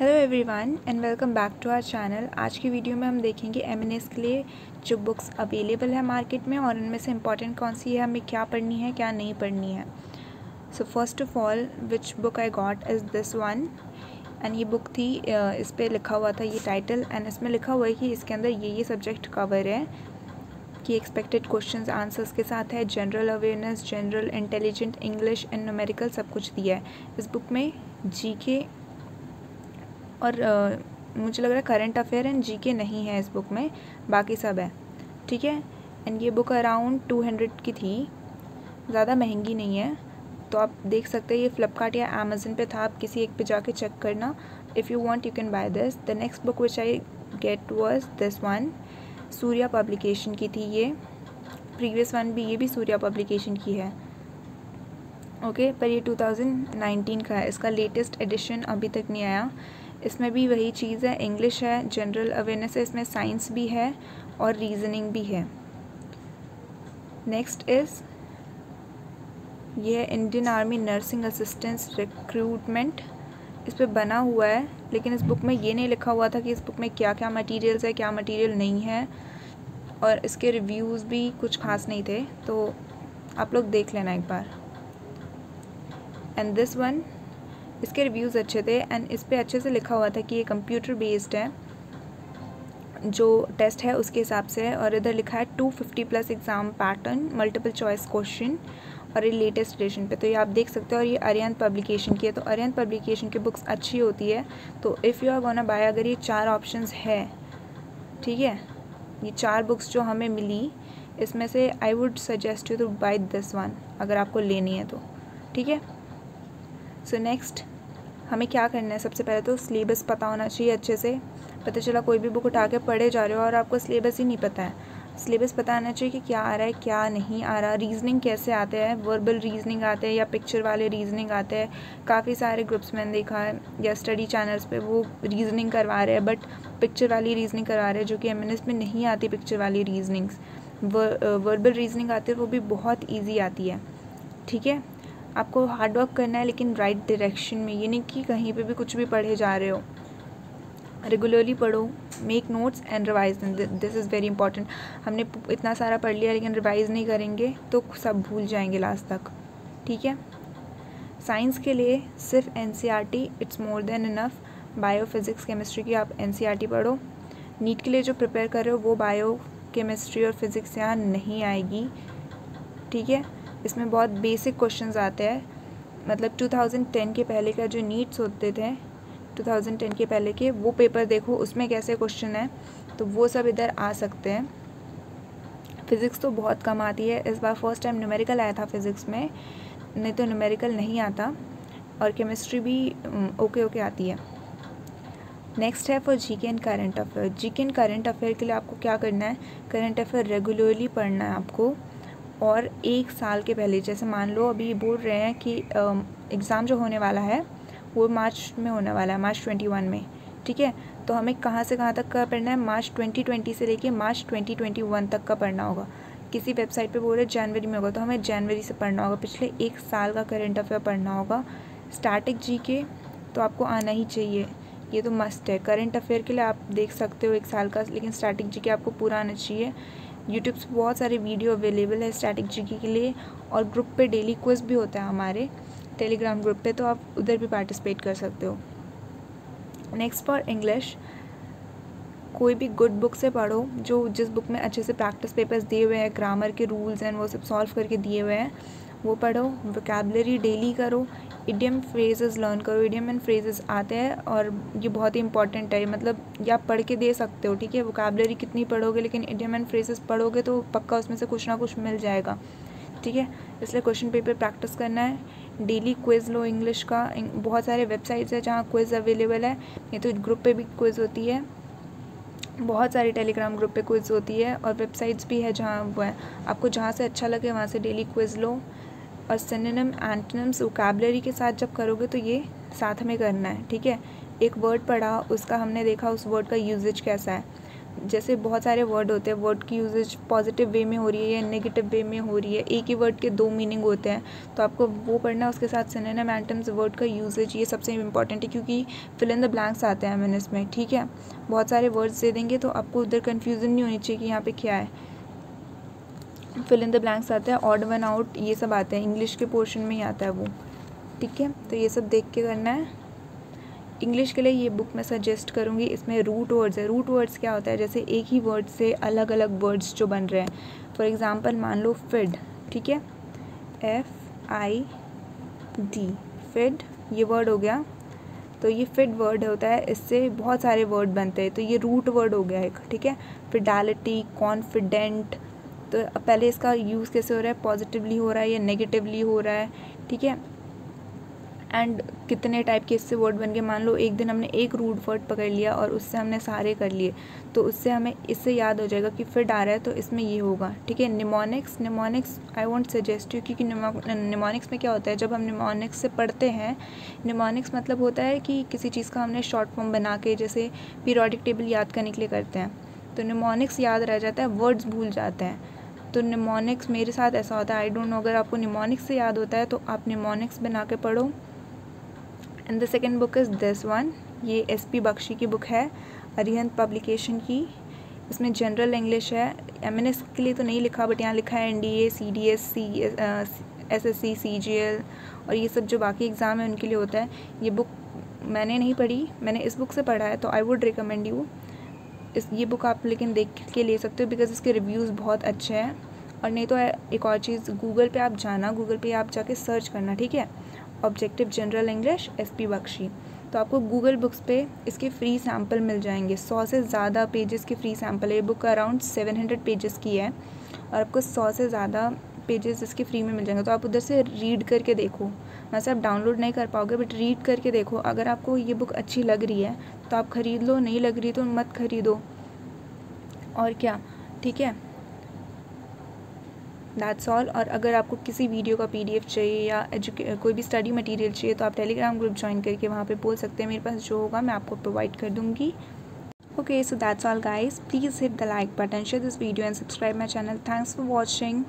Hello everyone and welcome back to our channel आज की video में हम देखेंगे एमएनएस के लिए जो बुक्स अवेलेबल है मार्केट में और उनमें से इंपॉर्टेंट कौन सी है, हमें क्या पढ़नी है, क्या नहीं पढ़नी है। So first of all which book I got is this one and ये बुक थी इस पर लिखा हुआ था ये टाइटल एंड इसमें लिखा हुआ है कि इसके अंदर ये ये सब्जेक्ट कवर है कि एक्सपेक्टेड क्वेश्चंस आंसर्स के साथ है general awareness general intelligent English and numerical सब कुछ दिया है। इस बुक में जी के और मुझे लग रहा है करंट अफेयर एंड जी के नहीं है इस बुक में बाकी सब है। ठीक है? एंड ये बुक अराउंड टू हंड्रेड की थी। ज़्यादा महँगी नहीं है। तो आप देख सकते हैं ये फ्लिपकार्ट या अमेजन पे था आप किसी एक पे जाके चेक करना। If you want you can buy this the next book which I get was this one Surya publication की थी ये। प्रीवियस वन भी ये भी सूर्या पब्लिकेशन की है। ओके okay, पर ये 2019 का है। इसका लेटेस्ट एडिशन अभी तक नहीं आया। इसमें भी वही चीज़ है इंग्लिश है जनरल अवेयरनेस है, इसमें साइंस भी है और रीजनिंग भी है। नेक्स्ट इज़ ये है Indian army nursing assistance recruitment इस पर बना हुआ है, लेकिन इस बुक में ये नहीं लिखा हुआ था कि इस बुक में क्या क्या मटेरियल्स है, क्या मटेरियल नहीं है। और इसके रिव्यूज़ भी कुछ खास नहीं थे तो आप लोग देख लेना एक बार। एंड दिस वन इसके रिव्यूज़ अच्छे थे एंड इस पर अच्छे से लिखा हुआ था कि ये कंप्यूटर बेस्ड है, जो टेस्ट है उसके हिसाब से है और इधर लिखा है two fifty plus exam pattern multiple choice question और ये लेटेस्ट एडिशन पे। तो ये आप देख सकते हो और ये अरियंत पब्लिकेशन की है। तो अरियंत पब्लिकेशन की बुक्स अच्छी होती है। तो if you are gonna buy अगर ये चार ऑप्शन है, ठीक है? ये चार बुक्स जो हमें मिली, इसमें से I would suggest you to buy this one अगर आपको लेनी है तो ठीक है? सो नेक्स्ट हमें क्या करना है? सबसे पहले तो सिलेबस पता होना चाहिए अच्छे से। पता चला कोई भी बुक उठा के पढ़े जा रहे हो और आपको सिलेबस ही नहीं पता है। सिलेबस पता आना चाहिए कि क्या आ रहा है, क्या नहीं आ रहा। रीजनिंग कैसे आते हैं? वर्बल रीजनिंग आते हैं या पिक्चर वाले रीजनिंग आते हैं? काफ़ी सारे ग्रुप्स मैंने देखा है, या स्टडी चैनल्स पे वो रीजनिंग करवा रहे हैं बट पिक्चर वाली रीजनिंग करवा रहे हैं, जो कि एमएनएस में नहीं आती पिक्चर वाली रीजनिंग्स वर्बल रीजनिंग आती है, वो भी बहुत ईजी आती है। ठीक है? आपको हार्ड वर्क करना है, लेकिन राइट डायरेक्शन में ये नहीं कि कहीं पे भी कुछ भी पढ़े जा रहे हो रेगुलरली पढ़ो make notes and revise this is very important हमने इतना सारा पढ़ लिया, लेकिन रिवाइज नहीं करेंगे तो सब भूल जाएँगे लास्ट तक. ठीक है? साइंस के लिए सिर्फ़ N C R T it's more than enough bio physics chemistry की आप एन टी पढ़ो. नीट के लिए जो प्रिपेयर कर रहे हो, वो बायो केमिस्ट्री और फिज़िक्स यहाँ नहीं आएगी. ठीक है? इसमें बहुत बेसिक क्वेश्चंस आते हैं। मतलब 2010 के पहले का जो नीट्स होते थे 2010 के पहले के, वो पेपर देखो, उसमें कैसे क्वेश्चन है तो वो सब इधर आ सकते हैं। फ़िज़िक्स तो बहुत कम आती है। इस बार फ़र्स्ट टाइम न्यूमेरिकल आया था फ़िज़िक्स में, नहीं तो न्यूमेरिकल नहीं आता, और केमिस्ट्री भी ओके ओके आती है। नेक्स्ट है फॉर जी के एंड करेंट अफेयर जी के एंड करेंट अफेयर के लिए आपको क्या करना है? करेंट अफेयर रेगुलरली पढ़ना है आपको। और एक साल के पहले, जैसे मान लो अभी बोल रहे हैं कि एग्ज़ाम जो होने वाला है, वो मार्च में होने वाला है, मार्च ट्वेंटी वन में, ठीक है? तो हमें कहाँ से कहाँ तक का पढ़ना है? मार्च ट्वेंटी ट्वेंटी से लेके मार्च ट्वेंटी ट्वेंटी वन तक का पढ़ना होगा। किसी वेबसाइट पे बोल रहे जनवरी में होगा तो हमें जनवरी से पढ़ना होगा। पिछले एक साल का करेंट अफेयर पढ़ना होगा। स्टैटिक जी के तो आपको आना ही चाहिए। ये तो मस्ट है। करेंट अफेयर के लिए आप देख सकते हो एक साल का, लेकिन स्टैटिक जी के आपको पूरा आना चाहिए। यूट्यूब से बहुत सारे वीडियो अवेलेबल है स्टैटिक जी के लिए और ग्रुप पे डेली क्विज भी होता है हमारे टेलीग्राम ग्रुप पे तो आप उधर भी पार्टिसिपेट कर सकते हो। नेक्स्ट फॉर इंग्लिश कोई भी गुड बुक से पढ़ो जो जिस बुक में अच्छे से प्रैक्टिस पेपर्स दिए हुए हैं ग्रामर के रूल्स एंड वो सब सॉल्व करके दिए हुए हैं, वो पढ़ो वोकेबलरी डेली करो इडियम फ्रेजेस लर्न करो इडियम एंड फ्रेजेस आते हैं और ये बहुत ही इंपॉर्टेंट है। मतलब ये आप पढ़ के दे सकते हो, ठीक है? वोकेबलरी कितनी पढ़ोगे, लेकिन इडियम एंड फ्रेजेस पढ़ोगे तो पक्का उसमें से कुछ ना कुछ मिल जाएगा, ठीक है? इसलिए क्वेश्चन पेपर प्रैक्टिस करना है। डेली क्विज़ लो इंग्लिश का। बहुत सारे वेबसाइट्स हैं जहाँ क्विज़ अवेलेबल है। ये तो ग्रुप पे भी क्विज़ होती है। बहुत सारी टेलीग्राम ग्रुप पे क्विज़ होती है और वेबसाइट्स भी है जहाँ वो है। आपको जहाँ से अच्छा लगे वहाँ से डेली क्विज़ लो। और सिनोनिम एंटनम्स वोकेबलरी के साथ जब करोगे तो ये साथ में करना है, ठीक है? एक वर्ड पढ़ा, उसका हमने देखा उस वर्ड का यूजेज कैसा है। जैसे बहुत सारे वर्ड होते हैं वर्ड की यूजेज पॉजिटिव वे में हो रही है या नेगेटिव वे में हो रही है, एक ही वर्ड के दो मीनिंग होते हैं तो आपको वो पढ़ना है उसके साथ सिनोनिम एंटम्स वर्ड का यूजेज ये सबसे इंपॉर्टेंट है, क्योंकि फिल इन द ब्लैंक्स आते हैं एम इसमें, ठीक है? बहुत सारे वर्ड्स दे देंगे तो आपको उधर कन्फ्यूज़न नहीं होनी चाहिए कि यहाँ पर क्या है। फिल इन द ब्लैंक्स आते हैं ऑड वन आउट ये सब आते हैं। इंग्लिश के पोर्शन में ही आता है वो। ठीक है? तो ये सब देख के करना है। इंग्लिश के लिए ये बुक मैं सजेस्ट करूँगी। इसमें रूट वर्ड्स है। रूट वर्ड्स क्या होता है? जैसे एक ही वर्ड से अलग अलग वर्ड्स जो बन रहे हैं। फॉर एग्ज़ाम्पल मान लो फिड ठीक है? एफ़ आई डी फिड ये वर्ड हो गया। तो ये फिड वर्ड होता है। इससे बहुत सारे वर्ड बनते हैं। तो ये रूट वर्ड हो गया एक, ठीक है? फिडेलिटी कॉन्फिडेंट तो पहले इसका यूज़ कैसे हो रहा है? पॉजिटिवली हो रहा है या नेगेटिवली हो रहा है? ठीक है? एंड कितने टाइप के इससे वर्ड बन गए? मान लो एक दिन हमने एक रूट वर्ड पकड़ लिया और उससे हमने सारे कर लिए तो उससे हमें इससे याद हो जाएगा कि फिर आ रहा है तो इसमें ये होगा। ठीक है? Mnemonics mnemonics I want suggest you क्योंकि निमोनिक्स में क्या होता है? जब हम निमोनिक्स से पढ़ते हैं निमोनिक्स मतलब होता है कि किसी चीज़ का हमने शॉर्ट फॉर्म बना के जैसे पीरियोडिक टेबल याद करने के लिए करते हैं। तो निमोनिक्स याद रह जाता है वर्ड्स भूल जाते हैं। तो निमोनिक्स मेरे साथ ऐसा होता है। आई डोंट नो अगर आपको निमोनिक्स से याद होता है तो आप निमोनिक्स बना के पढ़ो। And the second book is this one ये एस पी बख्शी की बुक है अरिहंत पब्लिकेशन की। इसमें जनरल इंग्लिश है। एम एन एस के लिए तो नहीं लिखा बट यहाँ लिखा है N D A C D S C S S C C G L और ये सब जो बाकी एग्ज़ाम है, उनके लिए होता है। ये बुक मैंने नहीं पढ़ी। मैंने इस बुक से पढ़ा है तो आई वुड रिकमेंड यू इस, ये बुक आप लेकिन देख के ले सकते हो बिकॉज़ इसके रिव्यूज़ बहुत अच्छे हैं। और नहीं तो एक और चीज़ गूगल पे आप जाना गूगल पे आप जाके सर्च करना, ठीक है? Objective general English S P Bakshi तो आपको गूगल बुक्स पे इसके फ्री सैंपल मिल जाएँगे। सौ से ज़्यादा पेजेस के फ्री सैंपल है। ये book around seven hundred pages की है। और आपको सौ से ज़्यादा पेजेस इसके फ्री में मिल जाएँगे। तो आप उधर से रीड करके देखो। वैसे आप डाउनलोड नहीं कर पाओगे बट रीड करके देखो। अगर आपको ये बुक अच्छी लग रही है तो आप ख़रीद लो, नहीं लग रही तो मत ख़रीदो। और क्या? ठीक है? दैट्स ऑल और अगर आपको किसी वीडियो का पीडीएफ चाहिए या कोई भी स्टडी मटेरियल चाहिए तो आप टेलीग्राम ग्रुप ज्वाइन करके वहाँ पे बोल सकते हैं, मेरे पास जो होगा मैं आपको प्रोवाइड कर दूँगी। Okay so that's all guys please hit the like button share this video and subscribe my channel thanks for watching